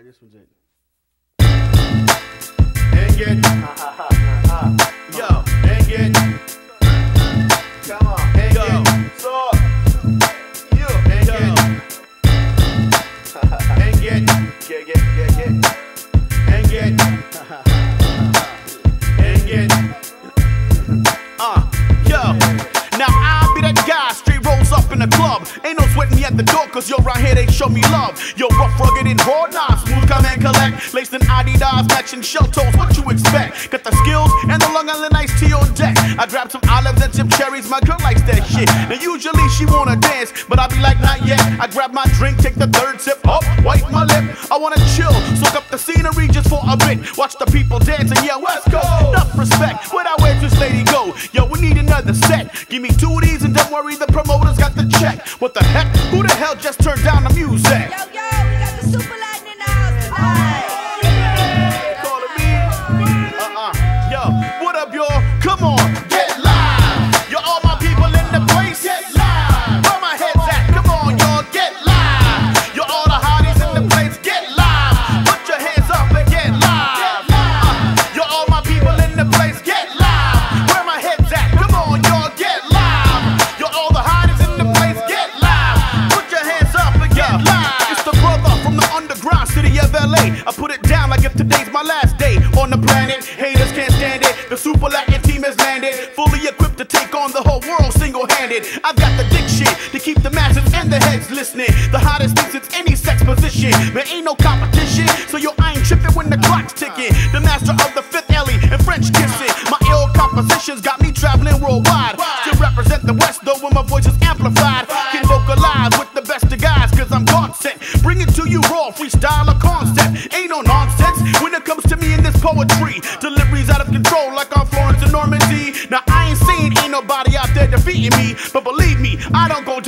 right, this one's it. Hang it. Yo, hang it. Come on. The door, cause yo, right here they show me love. Yo, rough, rugged, and raw, nah, smooth, come and collect. Laced in Adidas, matching shell toes, what you expect? Got the skills and the Long Island iced tea on deck. I grab some olives and some cherries, my girl likes that shit. Now usually she wanna dance, but I be like, not yet. I grab my drink, take the third sip, up, wipe my lip. I wanna chill, soak up the scenery just for a bit. Watch the people dancing, yeah, let's go. Enough respect, where'd I where this lady go? Yo, we need another set. Give me two of these and don't worry, the promoters got the check. What the heck? Who the hell just turned down the music? Yo, yo, we got the super lightning house tonight. Calling me? Uh-uh. Yo, what up, y'all? I put it down like if today's my last day on the planet. Haters can't stand it. The super Latin team has landed, fully equipped to take on the whole world single-handed. I've got the dick shit to keep the masses and the heads listening. The hottest thing since any sex position. There ain't no competition, so yo, I ain't tripping when the clock's ticking. The master of the fifth sent. Bring it to you raw, freestyle a concept. Ain't no nonsense when it comes to me in this poetry. Deliveries out of control like on Florence and Normandie. Now I ain't seen ain't nobody out there defeating me, but believe me, I don't go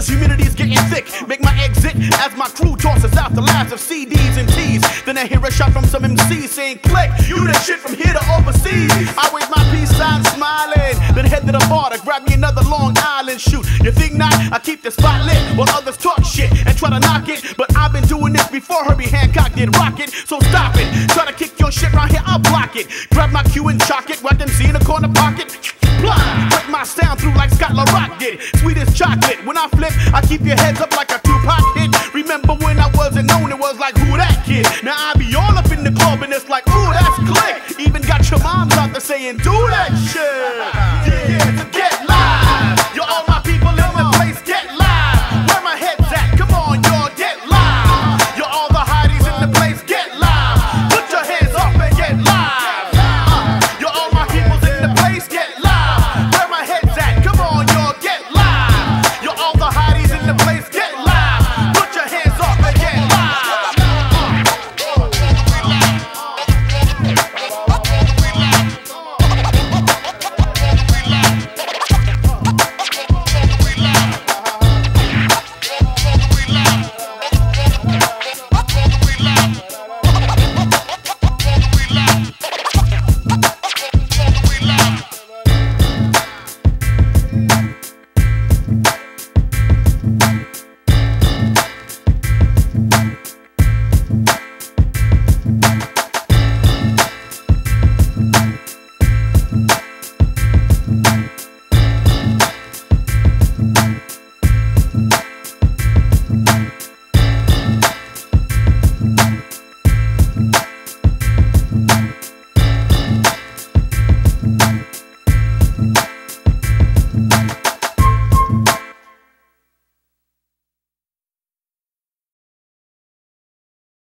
cause humidity's getting thick. Make my exit as my crew tosses out the last of CDs and T's. Then I hear a shot from some MC saying, Click, you the shit from here to overseas. I wave my peace sign smiling, then head to the bar to grab me another Long Island shoot. You think not? I keep the spot lit while others talk shit and try to knock it. But I've been doing this before Herbie Hancock did Rockit, so stop it. Try to kick your shit right here, I'll block it. Grab my cue and chalk it, whack MC in the corner pocket. Blah! Break my sound through like Scott La Rock did. Sweet chocolate. When I flip, I keep your heads up like a Tupac hit. Remember when I wasn't known, it was like, who that kid? Now I be all up in the club and it's like, ooh, that's click. Even got your moms out there saying, do that shit. yeah.